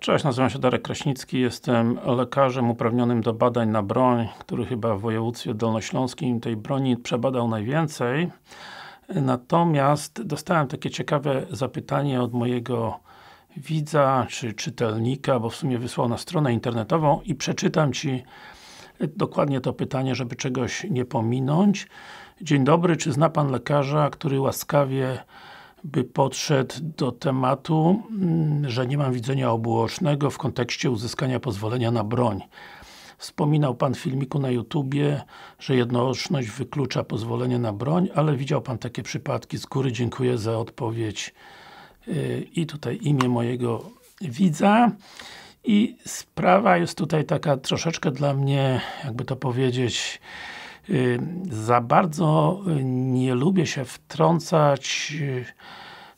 Cześć, nazywam się Darek Kraśnicki, jestem lekarzem uprawnionym do badań na broń, który chyba w województwie dolnośląskim tej broni przebadał najwięcej. Natomiast dostałem takie ciekawe zapytanie od mojego widza, czy czytelnika, bo w sumie wysłał na stronę internetową i przeczytam Ci dokładnie to pytanie, żeby czegoś nie pominąć. Dzień dobry, czy zna Pan lekarza, który łaskawie by podszedł do tematu, mm, że nie mam widzenia obuocznego w kontekście uzyskania pozwolenia na broń. Wspominał Pan w filmiku na YouTubie, że jednooczność wyklucza pozwolenie na broń, ale widział Pan takie przypadki. Z góry dziękuję za odpowiedź yy, i tutaj imię mojego widza. I sprawa jest tutaj taka troszeczkę dla mnie, jakby to powiedzieć, Y, za bardzo y, nie lubię się wtrącać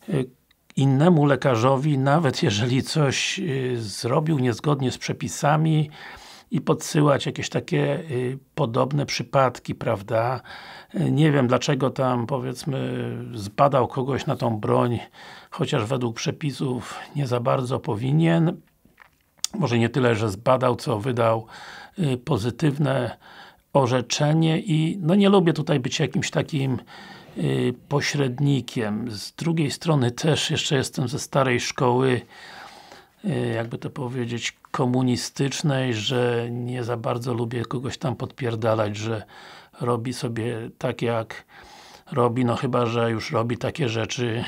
y, innemu lekarzowi, nawet jeżeli coś zrobił niezgodnie z przepisami i podsyłać jakieś takie podobne przypadki, prawda? Nie wiem dlaczego tam powiedzmy zbadał kogoś na tą broń, chociaż według przepisów nie za bardzo powinien. Może nie tyle, że zbadał, co wydał pozytywne orzeczenie i no nie lubię tutaj być jakimś takim y, pośrednikiem. Z drugiej strony też jeszcze jestem ze starej szkoły y, jakby to powiedzieć komunistycznej, że nie za bardzo lubię kogoś tam podpierdalać, że robi sobie tak jak robi, no chyba, że już robi takie rzeczy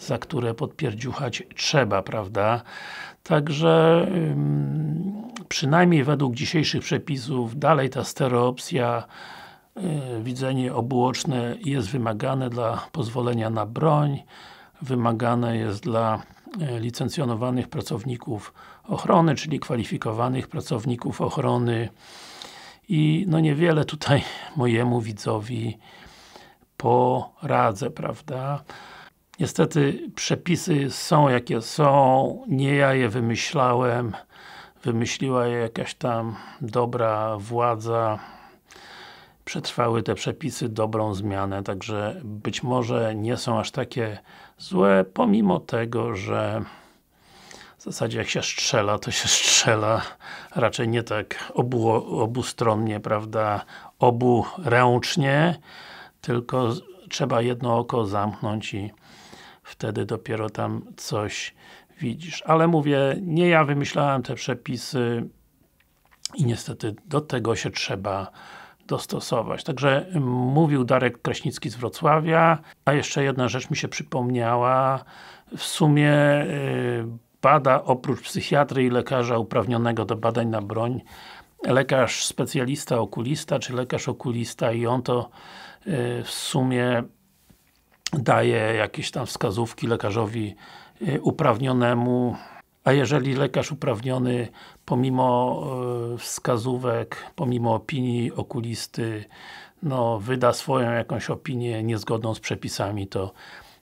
za które podpierdziuchać trzeba, prawda? Także przynajmniej według dzisiejszych przepisów dalej ta stereopsja y, widzenie obuoczne jest wymagane dla pozwolenia na broń, wymagane jest dla y, licencjonowanych pracowników ochrony, czyli kwalifikowanych pracowników ochrony i no niewiele tutaj mojemu widzowi poradzę, prawda? Niestety przepisy są jakie są, nie ja je wymyślałem, wymyśliła je jakaś tam dobra władza, przetrwały te przepisy dobrą zmianę, także być może nie są aż takie złe, pomimo tego, że w zasadzie jak się strzela, to się strzela. Raczej nie tak obu, obustronnie, prawda, obu ręcznie, tylko trzeba jedno oko zamknąć i wtedy dopiero tam coś widzisz. Ale mówię, nie ja wymyślałem te przepisy i niestety do tego się trzeba dostosować. Także mówił Darek Kraśnicki z Wrocławia, a jeszcze jedna rzecz mi się przypomniała. W sumie yy, bada oprócz psychiatry i lekarza uprawnionego do badań na broń lekarz specjalista okulista, czy lekarz okulista i on to yy, w sumie daje jakieś tam wskazówki lekarzowi y, uprawnionemu, a jeżeli lekarz uprawniony pomimo y, wskazówek, pomimo opinii okulisty no, wyda swoją jakąś opinię niezgodną z przepisami, to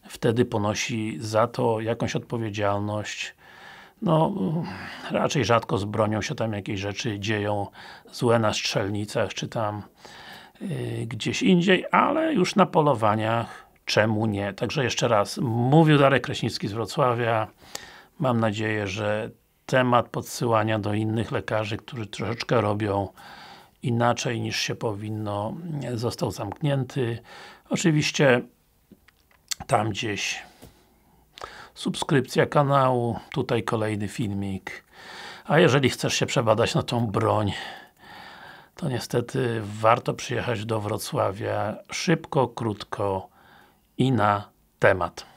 wtedy ponosi za to jakąś odpowiedzialność. No, raczej rzadko z bronią się tam jakieś rzeczy dzieją złe na strzelnicach, czy tam yy, gdzieś indziej, ale już na polowaniach czemu nie? Także jeszcze raz, mówił Darek Kraśnicki z Wrocławia. Mam nadzieję, że temat podsyłania do innych lekarzy, którzy troszeczkę robią inaczej niż się powinno, został zamknięty. Oczywiście tam gdzieś subskrypcja kanału, tutaj kolejny filmik. A jeżeli chcesz się przebadać na tą broń, to niestety warto przyjechać do Wrocławia szybko, krótko, i na temat.